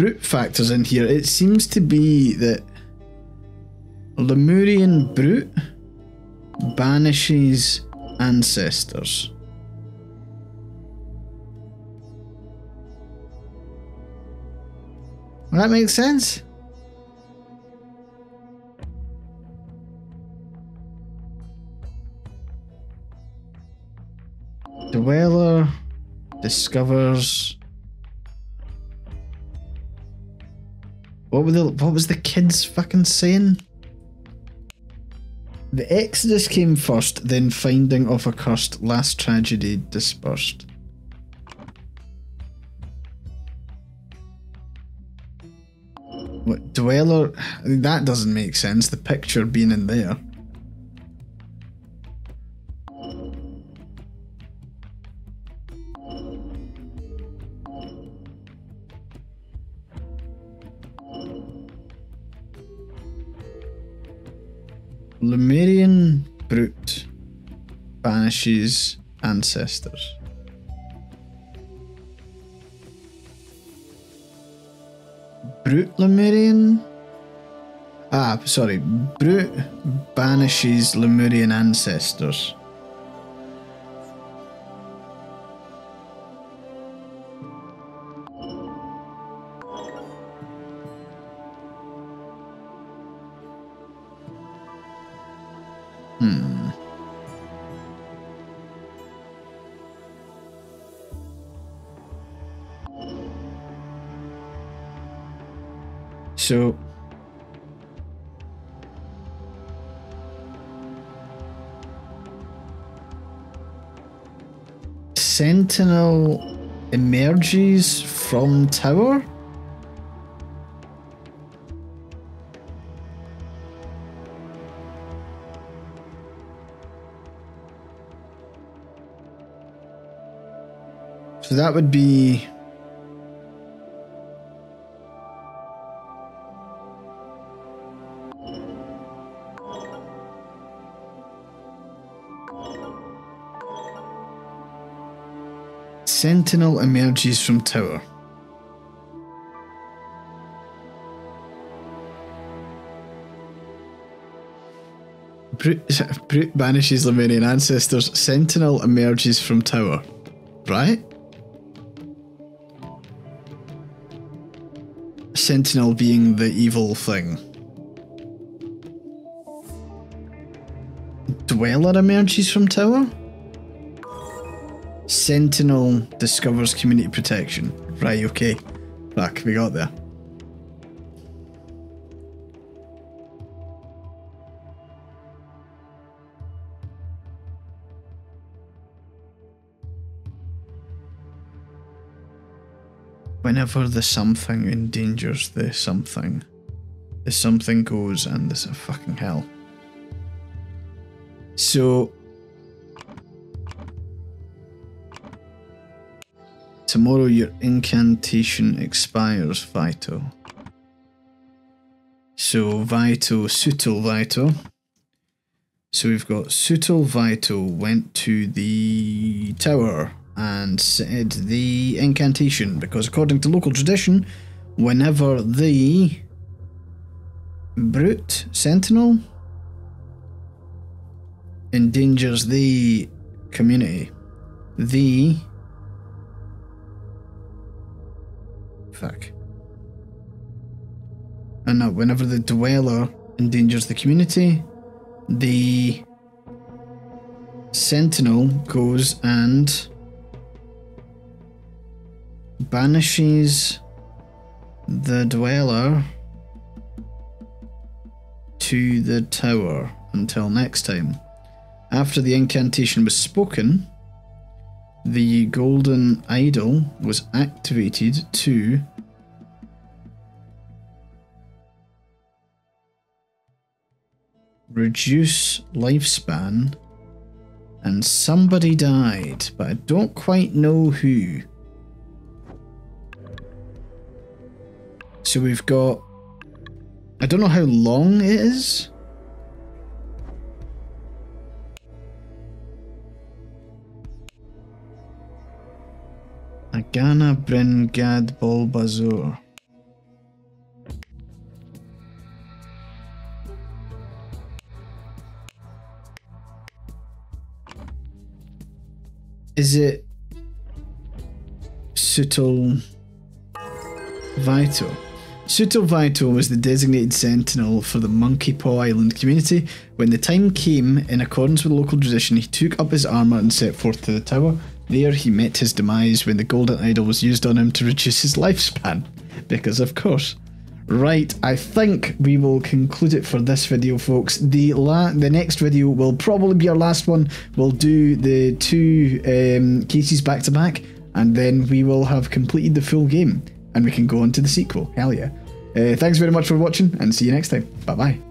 Brute factors in here. It seems to be that Lemurian brute banishes ancestors. Well, that makes sense. Dweller discovers What were the what was the kids fucking saying? The Exodus came first, then finding of accursed, last tragedy dispersed. What dweller that doesn't make sense, the picture being in there. Ancestors. Brute Lemurian? Ah, sorry. Brute banishes Lemurian ancestors. So Sentinel emerges from tower? So that would be Sentinel emerges from tower. Brute, Brute banishes Lemurian ancestors. Sentinel emerges from tower. Right? Sentinel being the evil thing. Dweller emerges from tower? Sentinel discovers community protection. Right, okay. Fuck, we got there. Whenever the something endangers the something, the something goes and this a fucking hell. So Tomorrow your incantation expires, Vito. So Vito, Sutil Vito. So we've got Sutil Vito went to the tower and said the incantation because according to local tradition, whenever the brute sentinel endangers the community, the fuck. And no, whenever the dweller endangers the community, the sentinel goes and banishes the dweller to the tower until next time. After the incantation was spoken, the golden idol was activated to reduce lifespan and somebody died, but I don't quite know who. So we've got. I don't know how long it is. Agana Brengad Bulbazur. Is it Sutil Vito? Sutil Vito was the designated sentinel for the Monkey Paw Island community. When the time came, in accordance with local tradition, he took up his armour and set forth to the tower. There he met his demise when the golden idol was used on him to reduce his lifespan. Because of course. Right, I think we will conclude it for this video, folks. The la- the next video will probably be our last one. We'll do the two um, cases back to back, and then we will have completed the full game, and we can go on to the sequel. Hell yeah. Uh, thanks very much for watching, and see you next time. Bye bye.